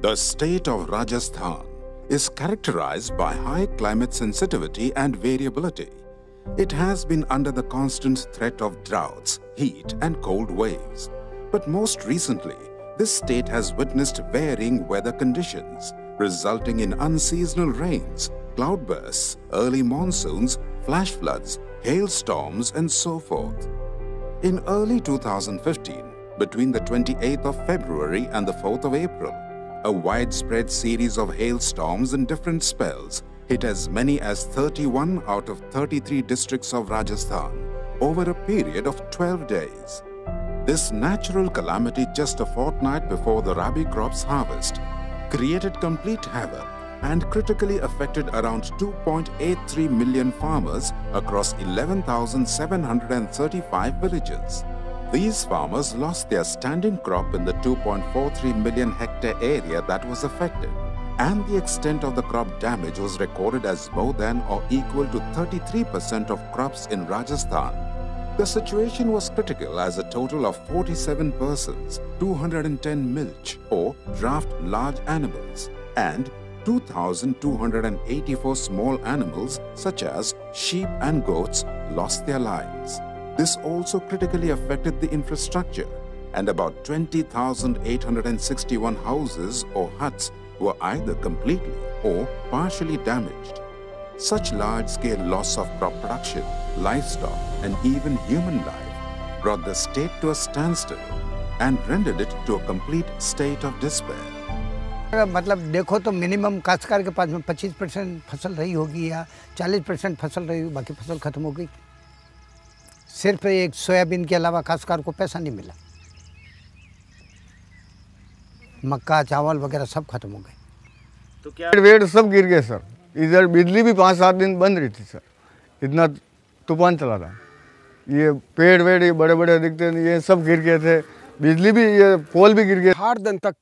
The state of Rajasthan is characterized by high climate sensitivity and variability. It has been under the constant threat of droughts, heat and cold waves. But most recently, this state has witnessed varying weather conditions, resulting in unseasonal rains, cloudbursts, early monsoons, flash floods, hailstorms and so forth. In early 2015, between the 28th of February and the 4th of April, a widespread series of hailstorms in different spells hit as many as 31 out of 33 districts of Rajasthan over a period of 12 days. This natural calamity just a fortnight before the rabi crop's harvest created complete havoc and critically affected around 2.83 million farmers across 11,735 villages. These farmers lost their standing crop in the 2.43 million hectare area that was affected, and the extent of the crop damage was recorded as more than or equal to 33% of crops in Rajasthan. The situation was critical as a total of 47 persons, 210 milch or draft large animals, and 2,284 small animals such as sheep and goats lost their lives. This also critically affected the infrastructure and about 20,861 houses or huts were either completely or partially damaged. Such large-scale loss of crop production, livestock and even human life brought the state to a standstill and rendered it to a complete state of despair. मतलब देखो तो minimum काश्तकार के पास में 25 percent फसल रही होगी या 40 परसेंट फसल रही होगी बाकी फसल खत्म हो गई सिर्फ़ एक सोयाबीन के अलावा काश्तकार को पैसा नहीं मिला। मक्का चावल वगैरह सब खत्म हो गए। तो क्या वेट सब गिर गए सर। इधर बिजली भी पाँच सात दिन बंद रही थी सर। इतना तूफ़ान चला था। ये पेड़ वेड़ ये बड़े बड़े दिखते हैं, ये सब गिर गए थे। बिजली भी ये पोल भी गिर गए। आठ दिन तक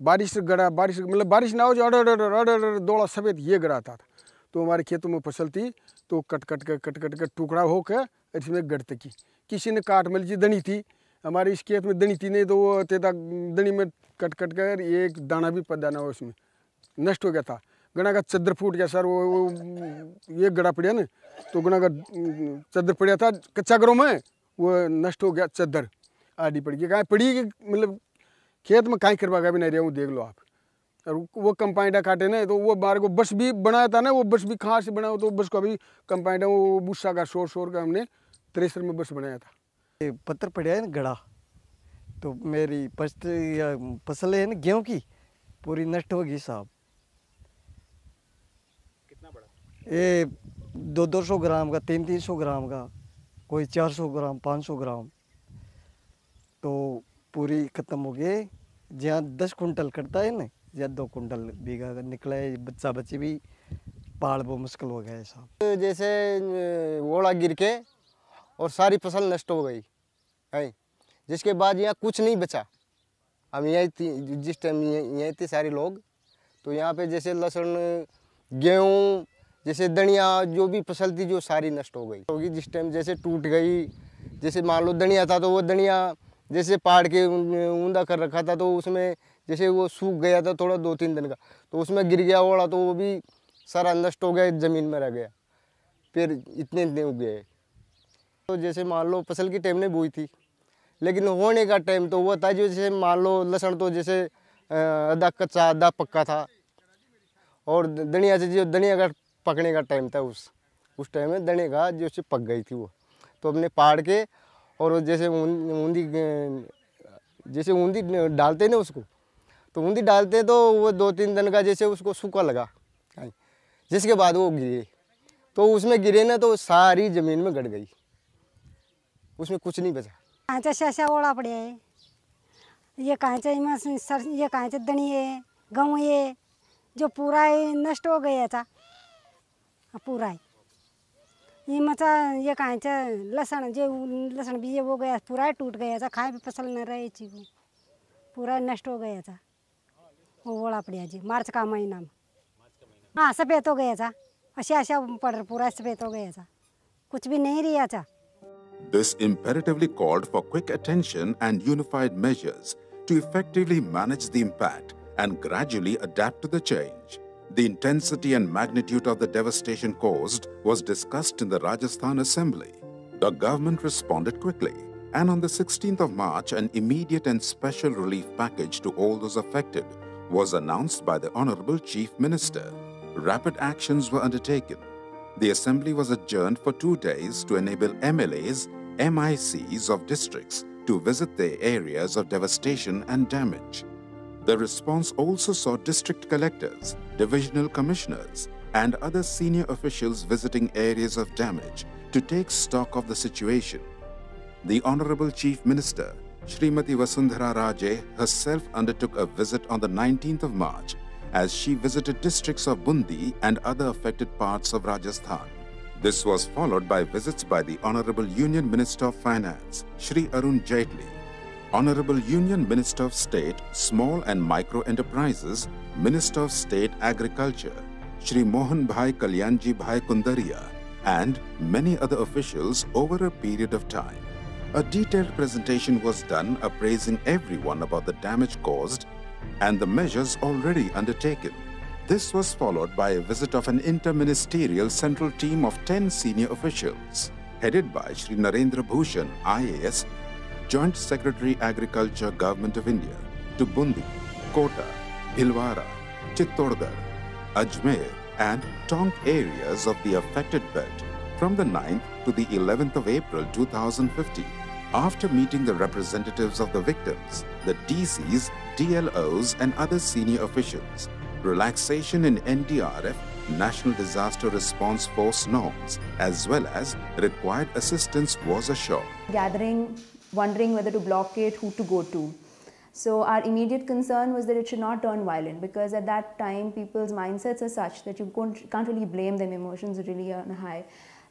बारिश से गड़ा बारिश मतलब बारिश ना हो जो अडर अडर अडर अडर दौड़ा सफ़ेद ये गड़ाता था तो हमारे खेतों में फ़सल थी तो कट कट के कट कट के टुकड़ा होकर इसमें गड़ते की। किसी ने काट मिल जी दनी थी हमारे इस खेत में दनी थी नहीं तो वो तेता दनी में कट कट कर एक दाना भी पदा ना हो उसमें। नष्ट हो गया था। गणा का चद्दर फूट गया सर वो, वो ये गड़ा पड़ा ना तो गणा का चद्दर पड़ा था कच्चा घरों में वो नष्ट हो गया चद्दर। आड़ी पड़ गई। कहाँ पड़ी मतलब खेत में कहीं करवा गया भी नहीं रहा हूँ देख लो आप। वो कंपाइंडा काटे ना तो वो बार को बस भी बनाया था ना वो बस भी कहाँ से बना तो बस को अभी कंपाइंडा वो भूसा का शोर शोर का हमने त्रेसर में बस बनाया था। ये पत्थर पड़ा है ना गड़ा तो मेरी पस्त फ़सल है ना गेहूँ की पूरी नष्ट होगी साहब। कितना बड़ा? ये दो दो सौ ग्राम का तीन तीन सौ ग्राम का कोई चार सौ ग्राम पाँच सौ ग्राम तो पूरी ख़त्म हो गई। जहाँ दस कुंटल कटता है ना या दो कुंटल बीघा निकला बच्चा बच्ची भी पाल वो मुश्किल हो गया साहब। जैसे ओला गिर के और सारी फ़सल नष्ट हो गई, है? जिसके बाद यहाँ कुछ नहीं बचा। हम यहीं जिस टाइम यहीं थे सारे लोग तो यहाँ पे जैसे लहसुन, गेहूँ, जैसे धनिया, जो भी फ़सल थी, जो सारी नष्ट हो गई। होगी जिस टाइम जैसे टूट गई, जैसे मान लो धनिया था तो वो धनिया जैसे पहाड़ के ऊंधा कर रखा था तो उसमें जैसे वो सूख गया था थोड़ा दो तीन दिन का तो उसमें गिर गया ओड़ा तो वो भी सारा नष्ट हो गया ज़मीन में रह गया। फिर इतने इतने उग गए। तो जैसे मान लो फ़सल की टाइम ने बोई थी, लेकिन होने का टाइम तो वो था, जैसे मान लो लहसुन तो जैसे आधा कच्चा, आधा पक्का था, और धनिया से जो धनिया का पकने का टाइम था उस उस टाइम में धनिया का जो से पक गई थी वो। तो हमने पाड़ के, और जैसे ऊं- ऊंधी जैसे ऊंधी डालते ना उसको तो ऊंधी डालते तो वो दो तीन दिन का जैसे उसको सूखा लगा। जिसके बाद वो गिरे। तो उसमें गिरे ना तो सारी ज़मीन में गड़ गई। उसमें कुछ नहीं बचा। कांचा शाशा ओळा पड़े है। ये कांचा इमा सर, ये कांचा दनी है गेहूँ जो पूरा है, नष्ट हो गया था। पूरा है। ये मचा ये कांचा लहसुन, जो लहसुन भी ये वो गया, पूरा टूट गया था, खाए भी फ़सल न रहे ची को पूरा नष्ट हो गया था। वो ओळा पड़ा जी मार्च का महीना में हाँ सफ़ेद हो गया था अशा अशा पड़ पूरा सफ़ेद हो गया था कुछ भी नहीं रिया था This imperatively called for quick attention and unified measures to effectively manage the impact and gradually adapt to the change. The intensity and magnitude of the devastation caused was discussed in the Rajasthan Assembly. The government responded quickly, and on the 16th of March, an immediate and special relief package to all those affected was announced by the Honorable Chief Minister. Rapid actions were undertaken. The assembly was adjourned for two days to enable MLAs, MICs of districts to visit their areas of devastation and damage. The response also saw district collectors, divisional commissioners, and other senior officials visiting areas of damage to take stock of the situation. The Honorable Chief Minister, Srimati Vasundhara Raje, herself undertook a visit on the 19th of March as she visited districts of Bundi and other affected parts of Rajasthan. This was followed by visits by the Honorable Union Minister of Finance, Shri Arun Jaitley, Honorable Union Minister of State, Small and Micro Enterprises, Minister of State Agriculture, Shri Mohan Bhai Kalyanji Bhai Kundaria, and many other officials over a period of time. A detailed presentation was done appraising everyone about the damage caused and the measures already undertaken. This was followed by a visit of an interministerial central team of 10 senior officials, headed by Shri Narendra Bhushan, IAS, Joint Secretary Agriculture Government of India, to Bundi, Kota, Bhilwara, Chittorgarh, Ajmer and Tonk areas of the affected belt from the 9th to the 11th of April 2015. After meeting the representatives of the victims, the DCs, DLOs and other senior officials, relaxation in NDRF, National Disaster Response Force norms, as well as required assistance was assured. gathering, wondering whether to block it, who to go to. So our immediate concern was that it should not turn violent because at that time people's mindsets are such that you can't, can't really blame them. Emotions are really on high.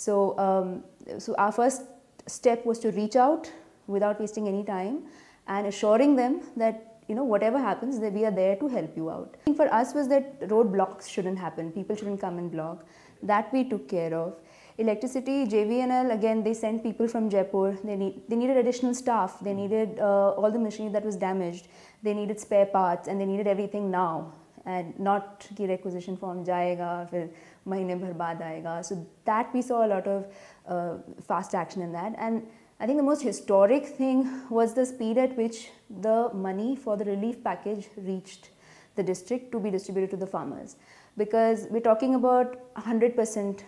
So, um, so our first step was to reach out without wasting any time and assuring them that you know whatever happens that we are there to help you out. For us was that roadblocks shouldn't happen. People shouldn't come and block. That we took care of. Electricity, JVNL, again, they sent people from Jaipur. They, need, they needed additional staff. They needed uh, all the machinery that was damaged. They needed spare parts and they needed everything now and not ki requisition form jayega, Mahine Bhar Baad Aayega. So that we saw a lot of uh, fast action in that. And I think the most historic thing was the speed at which the money for the relief package reached the district to be distributed to the farmers. Because we're talking about 100%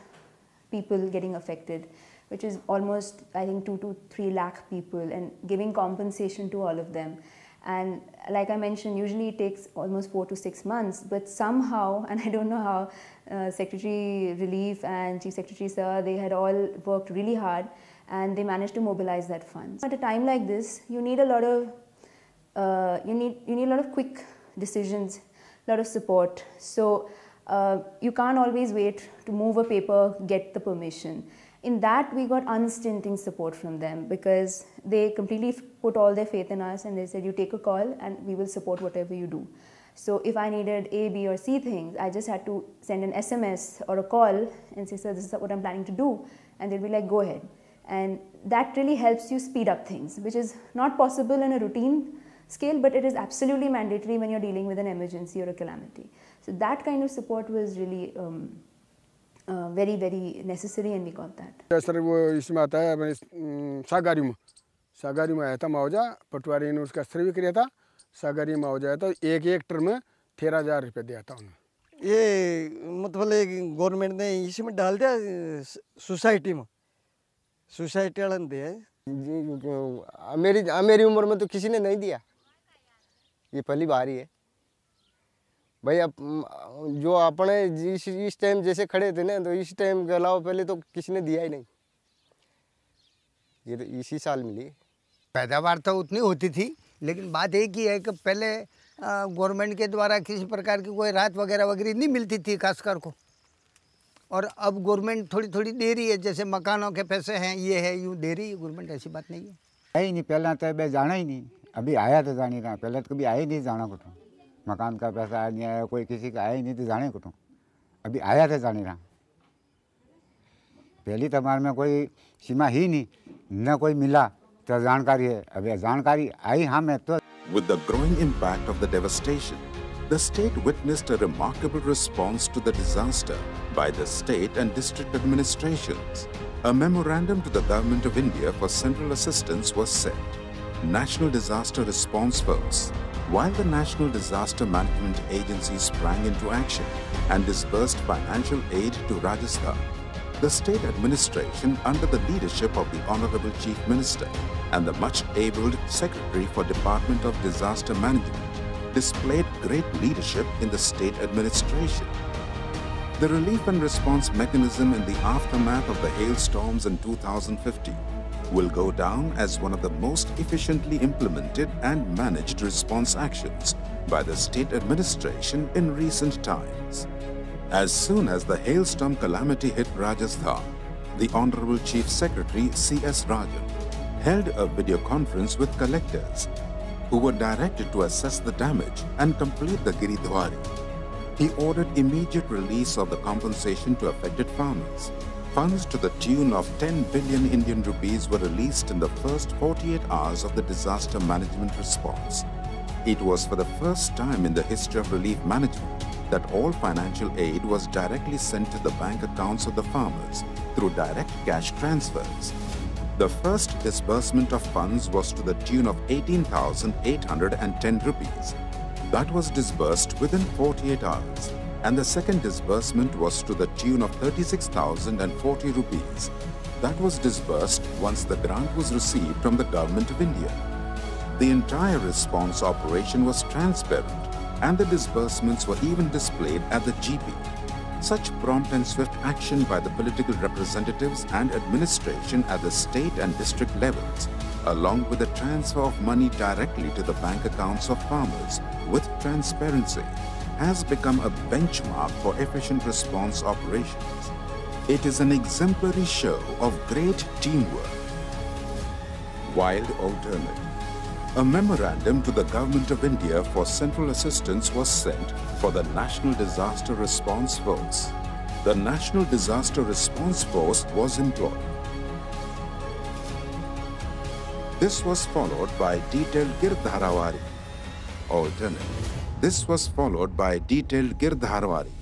people getting affected which is almost I think 2 to 3 lakh people and giving compensation to all of them. And like I mentioned, usually it takes almost four to six months, but somehow, and I don't know how, uh, Secretary Relief and Chief Secretary Sir, they had all worked really hard and they managed to mobilize that fund. At a time like this, you need a lot of, uh, you, need, you need a lot of quick decisions, a lot of support. So uh, you can't always wait to move a paper, get the permission. In that, we got unstinting support from them because they completely put all their faith in us and they said, You take a call and we will support whatever you do. So if I needed A, B, or C things, I just had to send an SMS or a call and say, Sir, this is what I'm planning to do. And they'd be like, Go ahead. And that really helps you speed up things, which is not possible in a routine scale, but it is absolutely mandatory when you're dealing with an emergency or a calamity. So that kind of support was really um, very, very necessary, and we got that. Sir वो इसमें आता है अपने सागारी में सागारी में आया था मुआवजा पटवारी ने उसका सर्वे किया था। सागारी मुआवजा आया था एक एक टर में तेरह हज़ार रुपये दिया था उन्होंने। ये मतलब गवर्नमेंट ने इसमें डाल दिया सोसाइटी में। सोसाइटी वाला दिया। मेरी मेरी उम्र में तो किसी ने नहीं दिया। ये पहली बार ही है। भाई अब जो अपने जिस इस टाइम जैसे खड़े थे ना तो इस टाइम के अलावा पहले तो किसी ने दिया ही नहीं। ये तो इसी साल मिली। पैदावार तो उतनी होती थी लेकिन बात एक ही है कि पहले गवर्नमेंट के द्वारा किसी प्रकार की कोई राहत वगैरह वगैरह नहीं मिलती थी खासकर को। और अब गवर्नमेंट थोड़ी थोड़ी दे रही है जैसे मकानों के पैसे हैं ये है यूँ दे रही है गवर्नमेंट ऐसी बात नहीं है। है ही नहीं पहला तो बे जाना ही नहीं। अभी आया तो जानी रहा पहले तो कभी आया ही नहीं जाना कुछ मकान का पैसा आया नहीं आया कोई किसी का आया ही नहीं तो जाने कुछ अभी आया तो जानी रहा पहली तो हमारे में कोई सीमा ही नहीं न कोई मिला तो जानकारी है अभी जानकारी आई हाँ मैं तो With the growing impact of the devastation, the state witnessed a remarkable response to the disaster by the state and district administrations. A memorandum to the Government of India for central assistance was sent. National Disaster Response Force. While the National Disaster Management Agency sprang into action and disbursed financial aid to Rajasthan, the state administration under the leadership of the Honorable Chief Minister and the much-abled Secretary for Department of Disaster Management displayed great leadership in the state administration. The relief and response mechanism in the aftermath of the hailstorms in 2015 will go down as one of the most efficiently implemented and managed response actions by the state administration in recent times. As soon as the hailstorm calamity hit Rajasthan, the Honorable Chief Secretary C.S. Rajan held a video conference with collectors who were directed to assess the damage and complete the Girdawari. He ordered immediate release of the compensation to affected farmers. Funds to the tune of 10 billion Indian rupees were released in the first 48 hours of the disaster management response. It was for the first time in the history of relief management that all financial aid was directly sent to the bank accounts of the farmers through direct cash transfers. The first disbursement of funds was to the tune of 18,810 rupees. That was disbursed within 48 hours and the second disbursement was to the tune of 36,040 rupees. That was disbursed once the grant was received from the Government of India. The entire response operation was transparent and the disbursements were even displayed at the GP. Such prompt and swift action by the political representatives and administration at the state and district levels, along with the transfer of money directly to the bank accounts of farmers with transparency, has become a benchmark for efficient response operations. It is an exemplary show of great teamwork. Wild Alternative a memorandum to the Government of India for central assistance was sent for the National Disaster Response Force. The National Disaster Response Force was employed. This was followed by detailed Girdawari. Alternate. This was followed by detailed Girdawari.